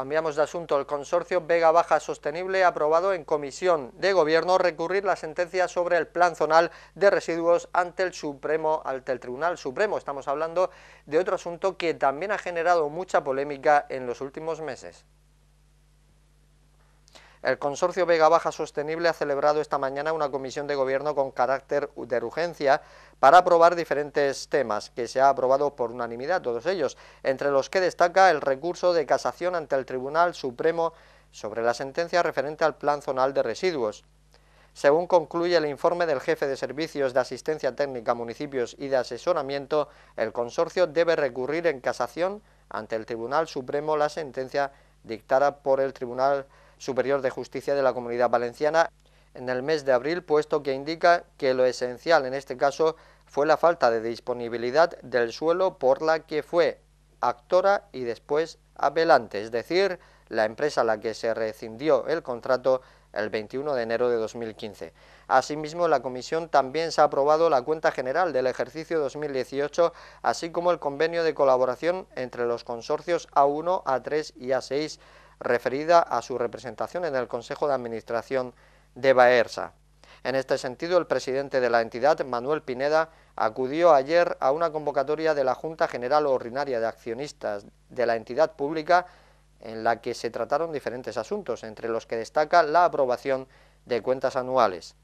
Cambiamos de asunto. El consorcio Vega Baja Sostenible ha aprobado en comisión de gobierno recurrir la sentencia sobre el plan zonal de residuos ante el Supremo, ante el Tribunal Supremo. Estamos hablando de otro asunto que también ha generado mucha polémica en los últimos meses. El Consorcio Vega Baja Sostenible ha celebrado esta mañana una comisión de gobierno con carácter de urgencia para aprobar diferentes temas que se ha aprobado por unanimidad, todos ellos, entre los que destaca el recurso de casación ante el Tribunal Supremo sobre la sentencia referente al Plan Zonal de Residuos. Según concluye el informe del jefe de servicios de asistencia técnica a municipios y de asesoramiento, el consorcio debe recurrir en casación ante el Tribunal Supremo la sentencia dictada por el Tribunal Superior de Justicia de la Comunidad Valenciana en el mes de abril, puesto que indica que lo esencial en este caso fue la falta de disponibilidad del suelo por la que fue actora y después apelante, es decir, la empresa a la que se rescindió el contrato el 21 de enero de 2015. Asimismo, la Comisión también se ha aprobado la cuenta general del ejercicio 2018, así como el convenio de colaboración entre los consorcios A1, A3 y A6 referida a su representación en el Consejo de Administración de Baersa. En este sentido, el presidente de la entidad, Manuel Pineda, acudió ayer a una convocatoria de la Junta General Ordinaria de Accionistas de la entidad pública en la que se trataron diferentes asuntos, entre los que destaca la aprobación de cuentas anuales.